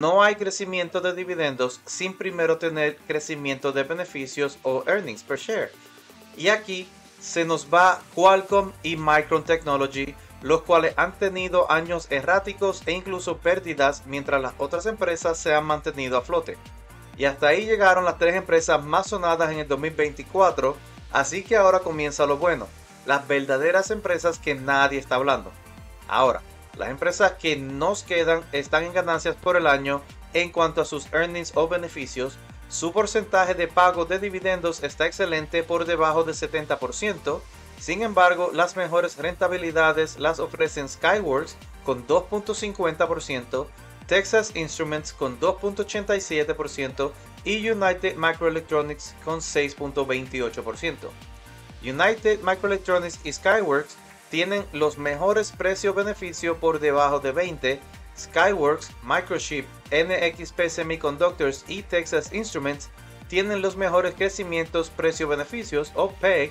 no hay crecimiento de dividendos sin primero tener crecimiento de beneficios o earnings per share. Y aquí se nos va Qualcomm y Micron Technology, los cuales han tenido años erráticos e incluso pérdidas mientras las otras empresas se han mantenido a flote. Y hasta ahí llegaron las tres empresas más sonadas en el 2024, así que ahora comienza lo bueno, las verdaderas empresas que nadie está hablando. Ahora, las empresas que nos quedan están en ganancias por el año en cuanto a sus earnings o beneficios. Su porcentaje de pago de dividendos está excelente por debajo del 70%. Sin embargo, las mejores rentabilidades las ofrecen Skyworks con 2.50%, Texas Instruments con 2.87% y United Microelectronics con 6.28%. United Microelectronics y Skyworks tienen los mejores precio-beneficio por debajo de 20. Skyworks, Microchip, NXP Semiconductors y Texas Instruments tienen los mejores crecimientos precio-beneficios o PEG